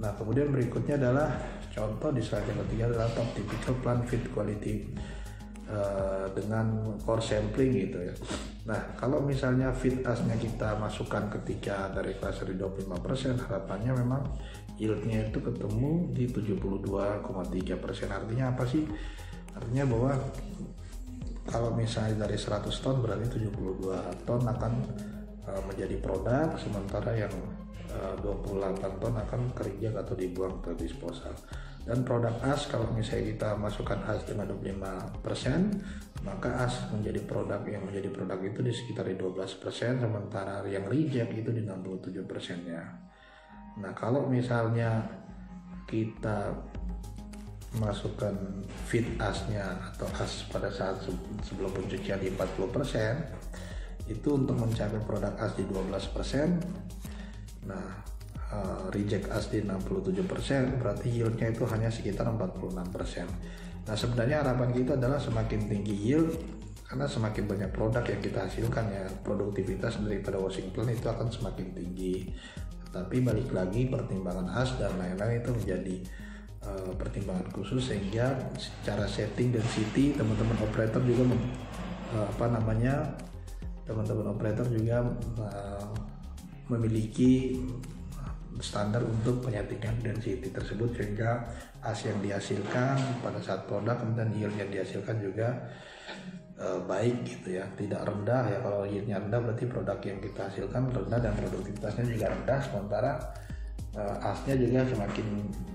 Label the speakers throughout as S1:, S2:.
S1: Nah, kemudian berikutnya adalah contoh di slide yang ketiga adalah top typical plant fit quality uh, dengan core sampling gitu ya. Nah, kalau misalnya fit asnya kita masukkan ketika dari di 25%, harapannya memang yieldnya itu ketemu di 72,3%. Artinya apa sih? Artinya bahwa kalau misalnya dari 100 ton berarti 72 ton akan uh, menjadi produk, sementara yang 28 ton akan kerinjak atau dibuang ke disposal dan produk as kalau misalnya kita masukkan as dengan 25% maka as menjadi produk yang menjadi produk itu di sekitar 12% sementara yang reject itu di 67% nya nah kalau misalnya kita masukkan fit asnya atau as pada saat sebelum pencucian di 40% itu untuk mencapai produk as di 12% Nah, uh, reject as di 67% berarti yieldnya itu hanya sekitar 46%. Nah, sebenarnya harapan kita adalah semakin tinggi yield karena semakin banyak produk yang kita hasilkan ya produktivitas daripada washing plant itu akan semakin tinggi. Tapi balik lagi pertimbangan as dan lain-lain itu menjadi uh, pertimbangan khusus sehingga secara setting density teman-teman operator juga uh, apa namanya teman-teman operator juga uh, memiliki standar untuk penyuntikan density tersebut sehingga as yang dihasilkan pada saat produk kemudian yield yang dihasilkan juga e, baik gitu ya. Tidak rendah ya kalau yieldnya rendah berarti produk yang kita hasilkan rendah dan produktivitasnya juga rendah sementara e, asnya juga semakin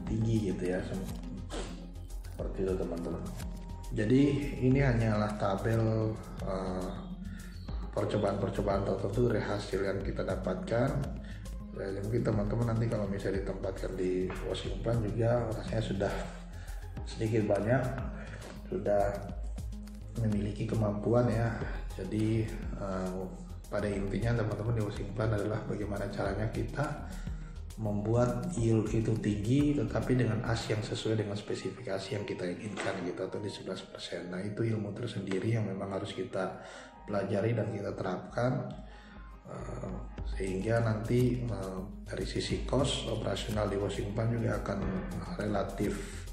S1: tinggi gitu ya seperti itu teman-teman. Jadi ini hanyalah tabel e, percobaan-percobaan tertentu hasil yang kita dapatkan ya, mungkin teman-teman nanti kalau misalnya ditempatkan di washing plant juga rasanya sudah sedikit banyak sudah memiliki kemampuan ya. Jadi uh, pada intinya teman-teman di washing plant adalah bagaimana caranya kita membuat yield itu tinggi tetapi dengan as yang sesuai dengan spesifikasi yang kita inginkan gitu atau di 11% nah itu ilmu tersendiri yang memang harus kita pelajari dan kita terapkan sehingga nanti uh, dari sisi cost operasional di Washington juga akan relatif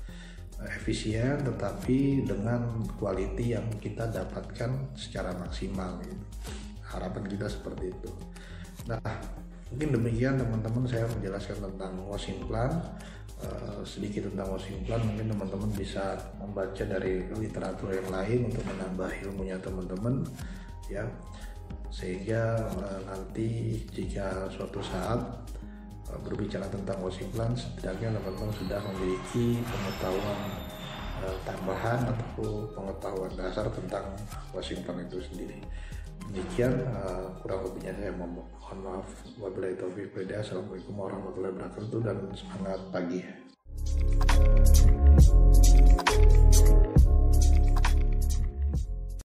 S1: efisien tetapi dengan quality yang kita dapatkan secara maksimal gitu. harapan kita seperti itu. Nah mungkin demikian teman-teman saya menjelaskan tentang washing plan. Sedikit tentang washing plan mungkin teman-teman bisa membaca dari literatur yang lain untuk menambah ilmunya teman-teman ya sehingga uh, nanti jika suatu saat uh, berbicara tentang washing plan setidaknya teman-teman sudah memiliki pengetahuan uh, tambahan atau pengetahuan dasar tentang washing plan itu sendiri. Demikian uh, kurang lebihnya saya mohon maaf. Wabillahi taufiq assalamualaikum warahmatullahi wabarakatuh dan semangat pagi